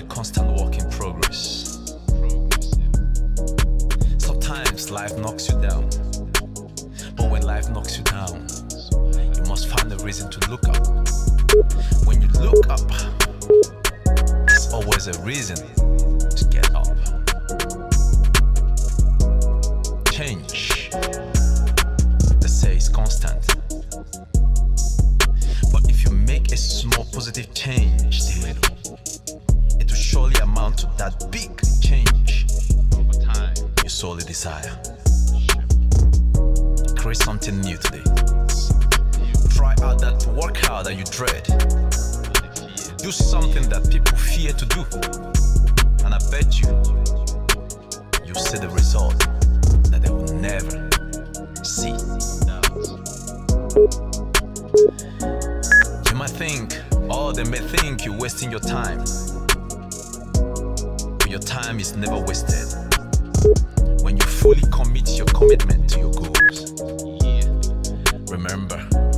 a constant work in progress. Sometimes life knocks you down. But when life knocks you down, you must find a reason to look up. When you look up, there's always a reason to get up. Change, they say, is constant. But if you make a small positive change desire. Create something new today. Try out that workout that you dread. Do something that people fear to do. And I bet you, you'll see the result that they will never see. You might think, or they may think you're wasting your time. But your time is never wasted when you fully commit your commitment to your goals. Remember,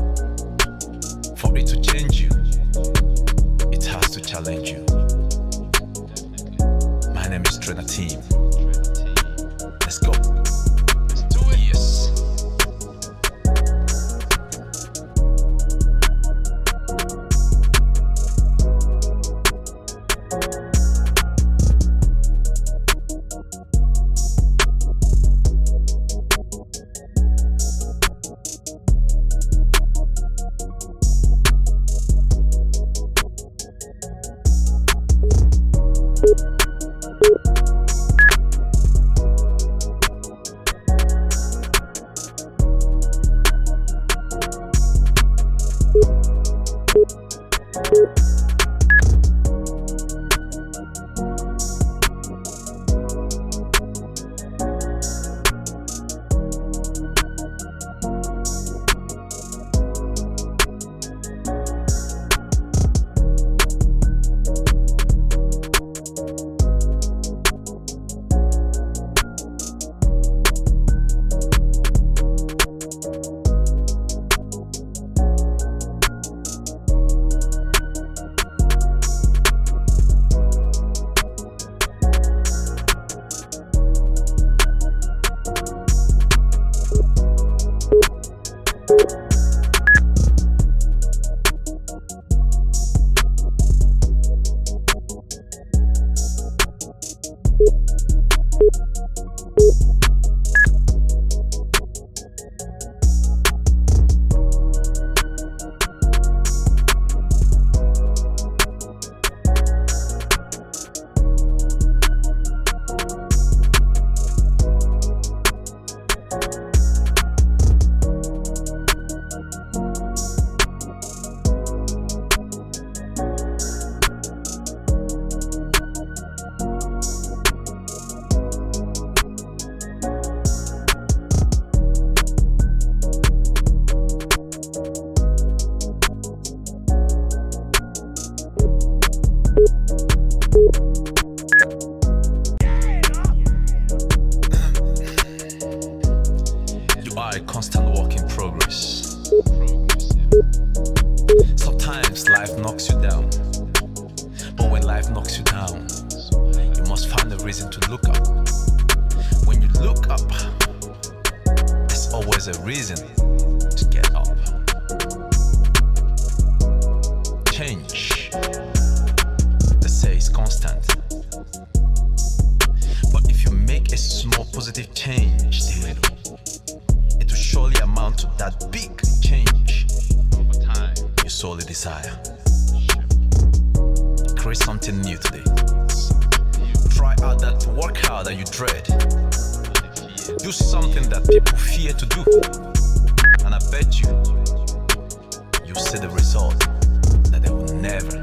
Sometimes life knocks you down. But when life knocks you down, you must find a reason to look up. When you look up, there's always a reason to get up. Change, they say, is constant. But if you make a small positive change desire. Create something new today. Try out that workout that you dread. Do something that people fear to do. And I bet you, you'll see the result that they will never